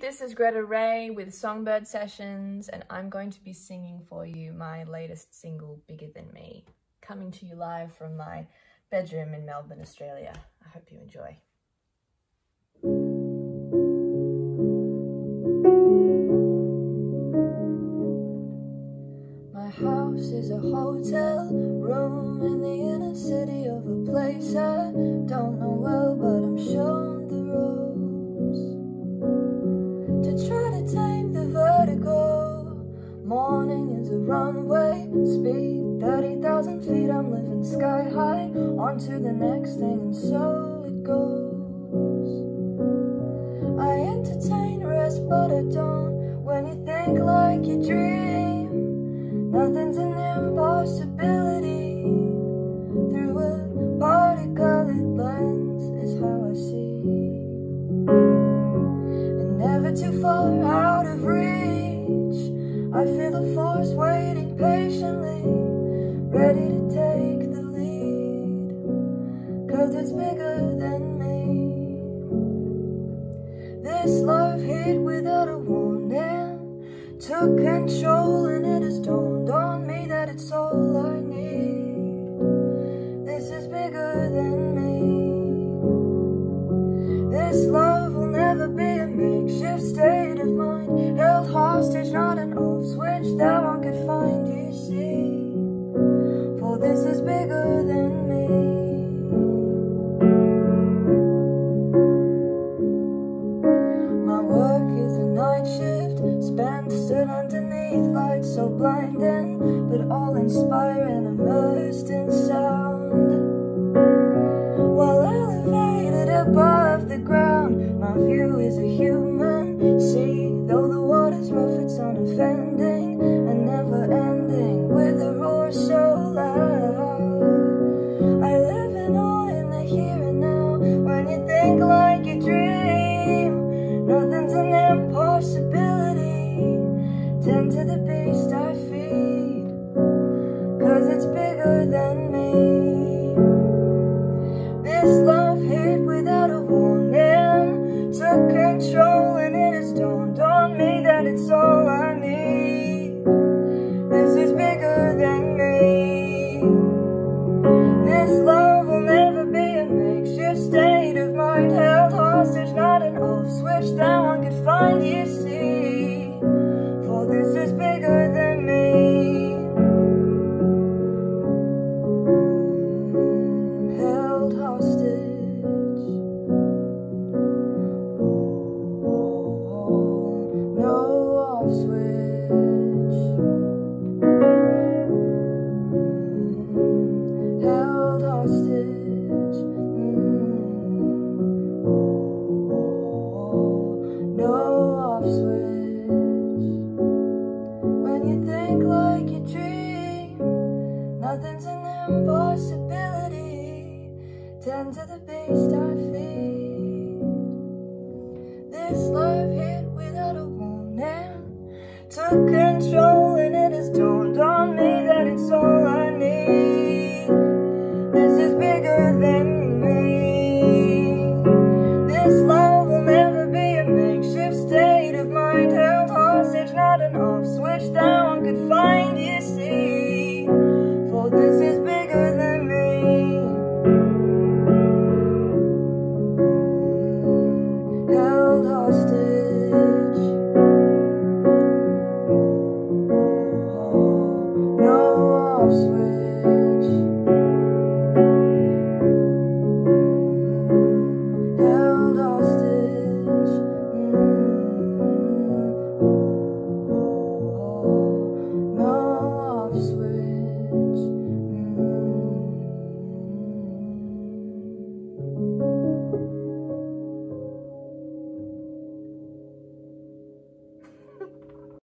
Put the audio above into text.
this is Gretta Ray with Songbird Sessions, and I'm going to be singing for you my latest single, Bigger Than Me, coming to you live from my bedroom in Melbourne, Australia. I hope you enjoy. My house is a hotel room in the inner city of a place I don't know well, Morning is a runway, speed 30,000 feet. I'm living sky high, on to the next thing, and so it goes. I entertain rest, but I don't. When you think like you dream, nothing's an impossibility. Through a party-colored lens is how I see and never too far out of reach I feel the force waiting patiently Ready to take the lead. Cause it's bigger than me. This love hit without a warning Took control and it has dawned on me That it's all I need. This is bigger than me. This love will never be a makeshift state of mind Held hostage, not an off switch that one could find, you see. For this is bigger than me. My work is a night shift Spent stood underneath lights so blinding But all inspiring, immersed in sound. While elevated above the ground My view is a human Love Held hostage. Mm. Oh, no off switch. When you think like you dream, Nothing's an impossibility. Tend to the beast I feed. This love hit without a warning. Took